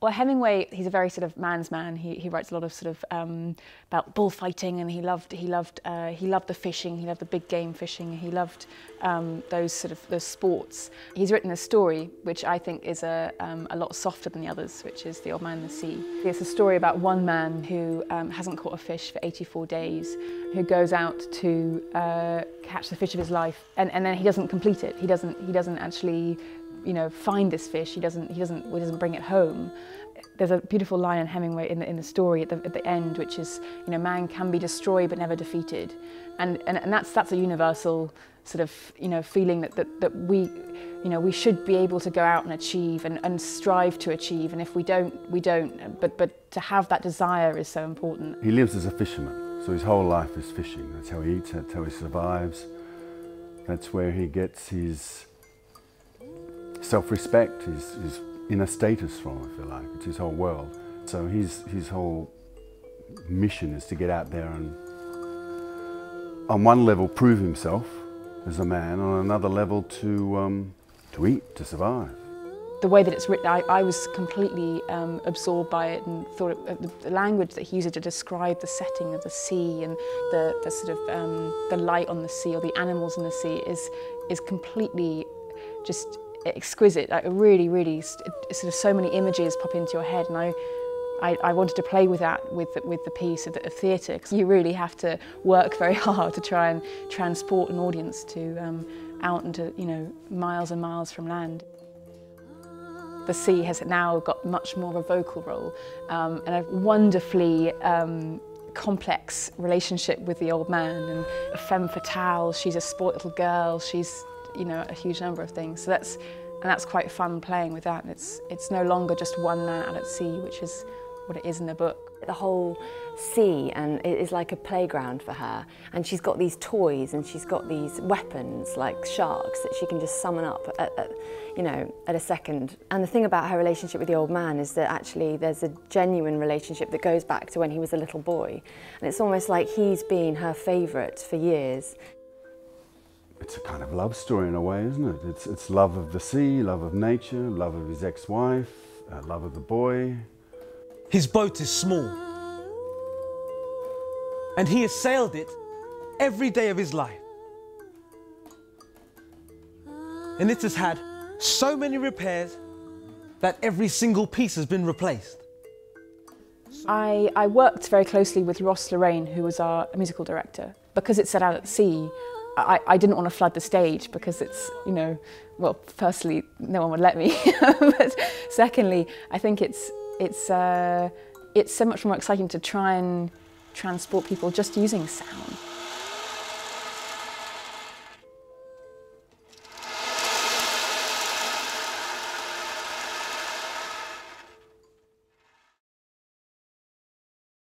Well, Hemingway, he's a very sort of man's man. He, he writes a lot of sort of um, about bullfighting, and he loved he loved uh, he loved the fishing. He loved the big game fishing. He loved um, those sort of those sports. He's written a story which I think is a um, a lot softer than the others, which is The Old Man in the Sea. It's a story about one man who um, hasn't caught a fish for 84 days, who goes out to uh, catch the fish of his life, and, and then he doesn't complete it. He doesn't he doesn't actually you know, find this fish. He doesn't, he doesn't, he doesn't bring it home. There's a beautiful line in Hemingway in the, in the story at the, at the end, which is, you know, man can be destroyed but never defeated. And, and, and that's, that's a universal sort of, you know, feeling that, that, that we, you know, we should be able to go out and achieve and, and strive to achieve. And if we don't, we don't. But, but to have that desire is so important. He lives as a fisherman, so his whole life is fishing. That's how he eats, that's how he survives. That's where he gets his self-respect, is his inner status from, if you like. It's his whole world. So his, his whole mission is to get out there and, on one level, prove himself as a man, on another level, to, um, to eat, to survive. The way that it's written, I, I was completely um, absorbed by it and thought it, the language that he uses to describe the setting of the sea and the, the sort of um, the light on the sea or the animals in the sea is, is completely just exquisite, like really, really, sort of so many images pop into your head and I, I, I wanted to play with that with the, with the piece of, of theatre because you really have to work very hard to try and transport an audience to um, out into you know miles and miles from land. The sea has now got much more of a vocal role um, and a wonderfully um, complex relationship with the old man and a femme fatale, she's a sport little girl, she's you know, a huge number of things. So that's, and that's quite fun playing with that. And it's, it's no longer just one man out at sea, which is what it is in the book. The whole sea and it is like a playground for her and she's got these toys and she's got these weapons like sharks that she can just summon up at, at, you know at a second and the thing about her relationship with the old man is that actually there's a genuine relationship that goes back to when he was a little boy and it's almost like he's been her favourite for years it's a kind of love story in a way, isn't it? It's, it's love of the sea, love of nature, love of his ex-wife, uh, love of the boy. His boat is small. And he has sailed it every day of his life. And it has had so many repairs that every single piece has been replaced. I, I worked very closely with Ross Lorraine, who was our musical director. Because it's set out at sea, I, I didn't want to flood the stage because it's, you know, well, firstly, no one would let me. but secondly, I think it's, it's, uh, it's so much more exciting to try and transport people just using sound.